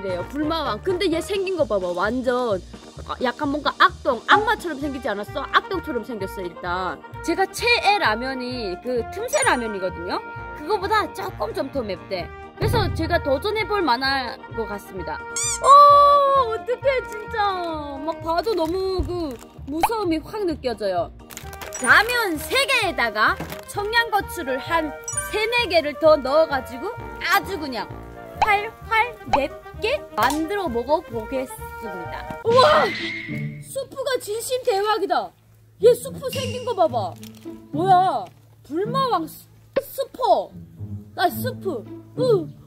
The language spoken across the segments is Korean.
불마왕이래요. 불마왕. 근데 얘 생긴 거 봐봐. 완전 약간 뭔가 악동, 악마처럼 생기지 않았어? 악동처럼 생겼어 일단. 제가 최애 라면이 그 틈새 라면이거든요. 그거보다 조금 좀 더 맵대. 그래서 제가 도전해볼 만한 것 같습니다. 어, 어떡해 진짜. 막 봐도 너무 그 무서움이 확 느껴져요. 라면 3개에다가 청양고추를 한 3, 4개를 더 넣어가지고 아주 그냥 활활 맵게 만들어 먹어보겠습니다. 우와! 수프가 진심 대박이다. 얘 수프 생긴 거 봐봐. 뭐야? 불마왕 스, 스퍼. 나 스프. 으,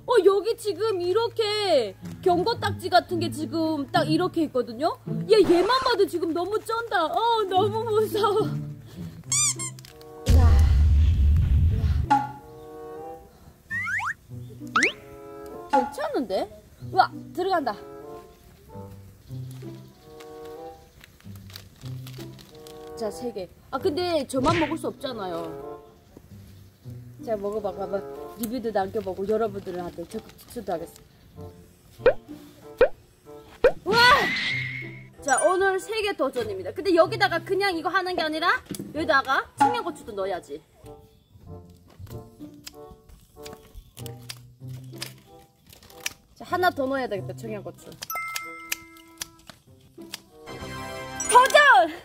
어, 여기 지금 이렇게 경고딱지 같은 게 지금 딱 이렇게 있거든요? 얘, 얘만 봐도 지금 너무 쩐다. 어, 너무 무서워. 괜찮은데? 와 들어간다. 자 세개아 근데 저만 먹을 수 없잖아요. 자 먹어봐 봐봐. 리뷰도 남겨보고 여러분들한테 적극 추천도 하겠습니다. 와! 자 오늘 세개 도전입니다. 근데 여기다가 그냥 이거 하는 게 아니라 여기다가 청양고추도 넣어야지 하나 더 넣어야 되겠다, 청양고추. 도전!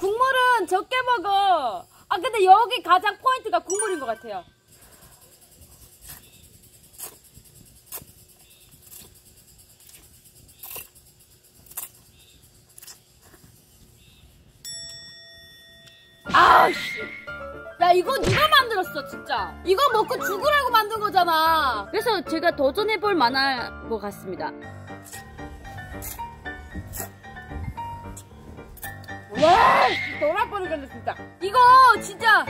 국물은 적게 먹어. 아, 근데 여기 가장 포인트가 국물인 것 같아요. 야 이거 누가 만들었어 진짜. 이거 먹고 죽으라고 만든 거잖아. 그래서 제가 도전해볼 만한 것 같습니다. 와, 돌아 뻔했네 진짜. 이거 진짜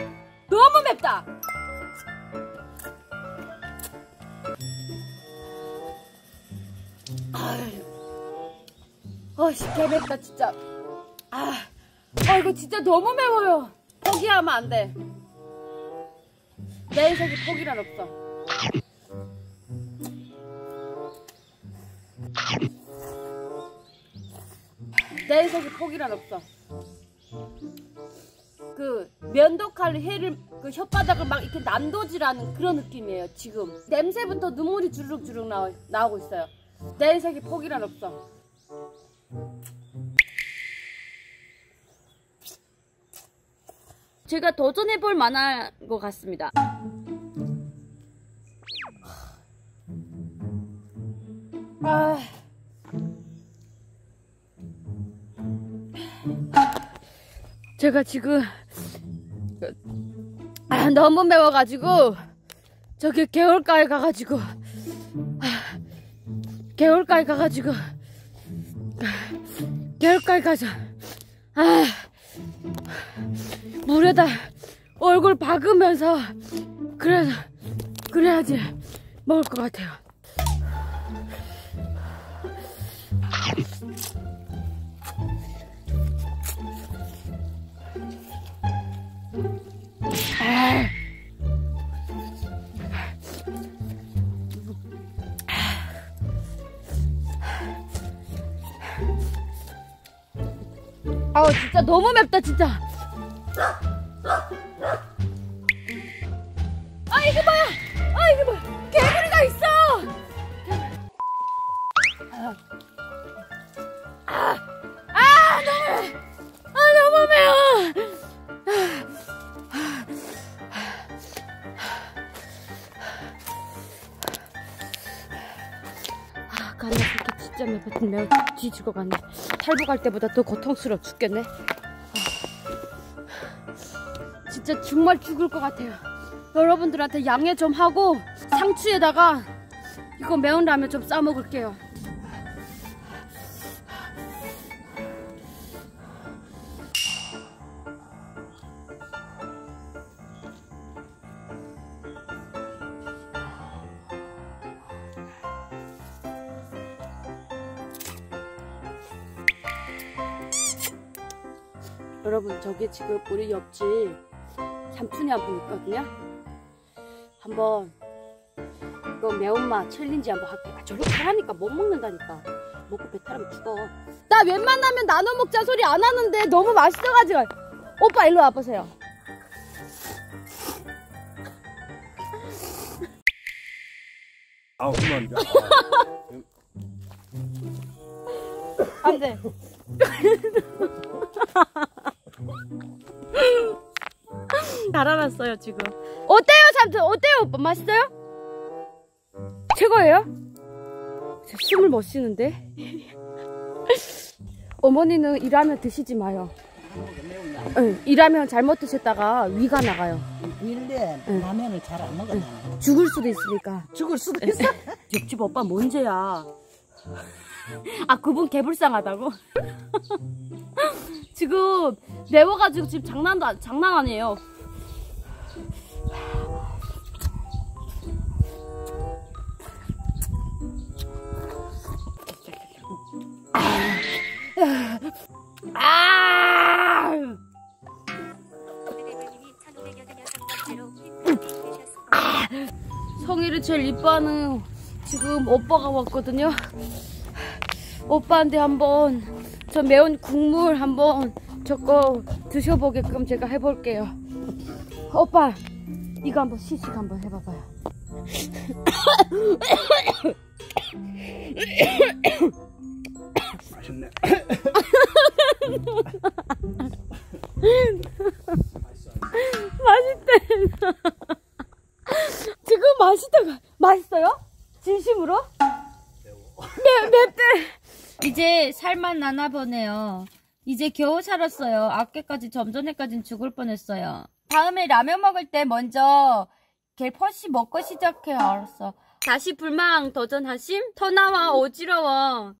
너무 맵다. 아씨 개맵다 진짜. 아. 아 이거 진짜 너무 매워요 포기하면 안돼 내 인생에 포기란 없어. 내 인생에 포기란 없어. 그 면도칼로 해를 그 혓바닥을 막 이렇게 난도질하는 그런 느낌이에요 지금. 냄새부터 눈물이 주룩주룩 나오, 나오고 있어요. 내 인생에 포기란 없어 제가 도전해볼 만한 것 같습니다. 아... 제가 지금 아, 너무 매워가지고 저기 개울가에 가가지고 아, 개울가에 가가지고 개울가에 가자. 아 물에다 얼굴 박으면서 그래서 그래야지 먹을 것 같아요. 아우 진짜 너무 맵다 진짜 아 이거 봐요 아 이거 봐. 개구리가 있어. 아, 아 너무 아 너무 매워. 아 간나 그렇게 진짜 매워 매워 뒤죽어 갔네. 탈북할 때보다 더 고통스러워 죽겠네. 진짜 정말 죽을 것 같아요. 여러분들한테 양해 좀 하고 상추에다가 이거 매운 라면 좀 싸 먹을게요. 여러분 저기 지금 우리 옆집 삼촌이 한분 있거든요. 한번 이거 매운맛 챌린지 한번 할게. 아, 저렇게 하라니까 못 먹는다니까. 먹고 배탈하면 죽어. 나 웬만하면 나눠 먹자 소리 안 하는데 너무 맛있어가지고. 오빠 일로 와보세요. 아, 그만. 안 돼. 달아났어요 지금. 어때요 삼촌? 어때요 오빠? 맛있어요? 최고예요? 저 숨을 못 쉬는데. 어머니는 일하면 드시지 마요. 응, 일하면 잘못 드셨다가 위가 나가요. 일에 응. 라면을 잘 안 먹어 나는. 죽을 수도 있으니까. 죽을 수도 있어. 옆집 오빠 뭔죄야? 아 그분 개불쌍하다고? 지금 매워가지고 지금 장난도 안- 장난 아니에요. 아! 성희를 제일 이뻐하는 지금 오빠가 왔거든요. 오빠한테 한번 저 매운 국물 한번 저거 드셔보게끔 제가 해볼게요. 오빠 이거 한번 시식 한번 해봐봐요. 맛있네. 맛있대. 지금 맛있다가 맛있어요? 진심으로? 매 맵대. 이제 살만 나나 보네요. 이제 겨우 살았어요. 아깨까지 좀 전에까진 죽을 뻔했어요. 다음에 라면 먹을 때 먼저 개 퍼시 먹고 시작해 알았어. 다시 불망 도전하심? 터나와 어지러워.